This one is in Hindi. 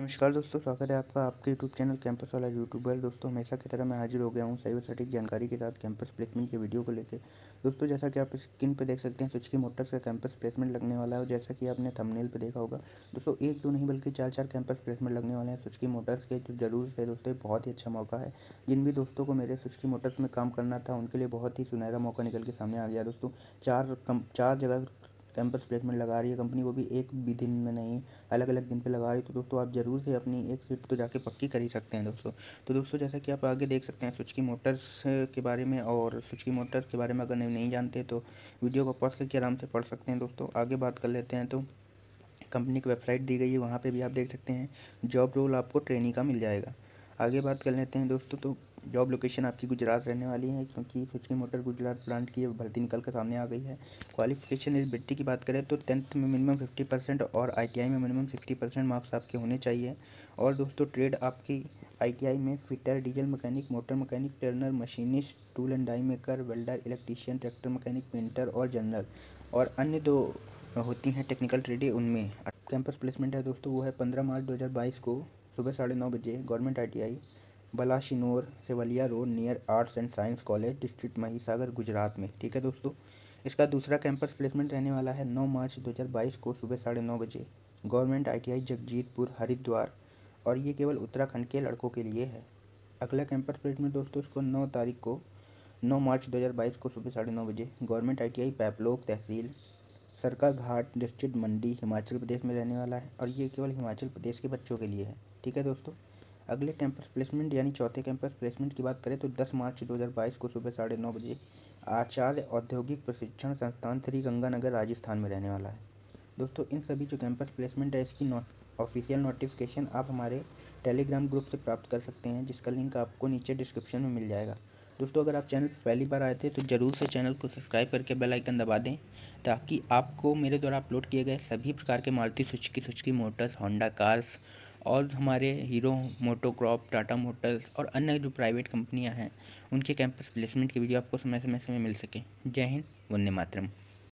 नमस्कार दोस्तों, स्वागत है आपका आपके यूट्यूब चैनल कैंपस वाला यूट्यूबर दोस्तों, हमेशा की तरह मैं हाजिर हो गया हूँ सही व सटीक जानकारी के साथ कैंपस प्लेसमेंट के वीडियो को लेकर दोस्तों, जैसा कि आप स्क्रीन पे देख सकते हैं सुचकी मोटर्स का कैंपस प्लेसमेंट लगने वाला है और जैसा कि आपने थंबनेल पर देखा होगा, दोस्तों, एक दो नहीं बल्कि चार चार कैंपस प्लेसमेंट लगने वाले हैं सुचकी मोटर्स के, जो ज़रूर से दोस्तों बहुत ही अच्छा मौका है। जिन भी दोस्तों को मेरे सुचकी मोटर्स में काम करना था, उनके लिए बहुत ही सुनहरा मौका निकल के सामने आ गया। दोस्तों, चार चार जगह कैंपस प्लेसमेंट लगा रही है कंपनी वो भी एक भी दिन में नहीं अलग अलग दिन पे लगा रही है। तो दोस्तों, आप ज़रूर से अपनी एक सीट तो जाके पक्की कर ही सकते हैं दोस्तों। तो दोस्तों, जैसा कि आप आगे देख सकते हैं सुचकी मोटर्स के बारे में और सुचकी मोटर्स के बारे में अगर नहीं जानते तो वीडियो को पॉज करके आराम से पढ़ सकते हैं दोस्तों। आगे बात कर लेते हैं तो कंपनी की वेबसाइट दी गई है, वहाँ पर भी आप देख सकते हैं जॉब रोल आपको ट्रेनिंग का मिल जाएगा। आगे बात कर लेते हैं दोस्तों तो जॉब लोकेशन आपकी गुजरात रहने वाली है, क्योंकि सुचनी मोटर गुजरात प्लांट की भर्ती निकल कर सामने आ गई है। क्वालिफिकेशन एलिजिबिलिटी की बात करें तो टेंथ में मिनिमम फिफ्टी परसेंट और आईटीआई में मिनिमम सिक्सटी परसेंट मार्क्स आपके होने चाहिए। और दोस्तों ट्रेड आपकी आईटीआई में fitter diesel mechanic motor mechanic turner machinist tool and die maker welder electrician tractor mechanic painter और जनरल और अन्य दो होती हैं टेक्निकल ट्रेडें उनमें। कैंपस प्लेसमेंट है दोस्तों, वो है पंद्रह मार्च दो हज़ार बाईस को। सुबह साढ़े नौ बजे government I Balasinor, Sevaliya road, near arts and science college, district Mahisagar, Gujarat में। ठीक है दोस्तों, इसका दूसरा कैंपस प्लेसमेंट रहने वाला है 9 मार्च 2022 को सुबह साढ़े नौ बजे। गवर्नमेंट आईटीआई जगजीतपुर, हरिद्वार और ये केवल उत्तराखंड के लड़कों के लिए है। अगला कैंपस प्लेसमेंट दोस्तों, इसको नौ तारीख को, नौ मार्च 2022 को सुबह साढ़े नौ बजे। गवर्नमेंट आईटीआई पैपलोक तहसील सरका घाट डिस्ट्रिक्ट मंडी हिमाचल प्रदेश में रहने वाला है और ये केवल हिमाचल प्रदेश के बच्चों के लिए है। ठीक है दोस्तों? अगले कैंपस प्लेसमेंट यानी चौथे कैंपस प्लेसमेंट की बात करें तो 10 मार्च 2022 को सुबह साढ़े नौ बजे आचार्य औद्योगिक प्रशिक्षण संस्थान श्री गंगानगर राजस्थान में रहने वाला है। दोस्तों, इन सभी जो कैंपस प्लेसमेंट है, इसकी नोट ऑफिशियल नोटिफिकेशन आप हमारे टेलीग्राम ग्रुप से प्राप्त कर सकते हैं, जिसका लिंक आपको नीचे डिस्क्रिप्शन में मिल जाएगा। दोस्तों, अगर आप चैनल पहली बार आए थे तो ज़रूर से चैनल को सब्सक्राइब करके बेल आइकन दबा दें, ताकि आपको मेरे द्वारा अपलोड किए गए सभी प्रकार के Maruti Suzuki Suzuki motors, Honda cars और हमारे हीरो मोटोक्रॉप, टाटा मोटर्स और अन्य जो प्राइवेट कंपनियाँ हैं, उनके कैंपस प्लेसमेंट की वीडियो आपको समय समय समय मिल सके। जय हिंद, वंदे मातरम।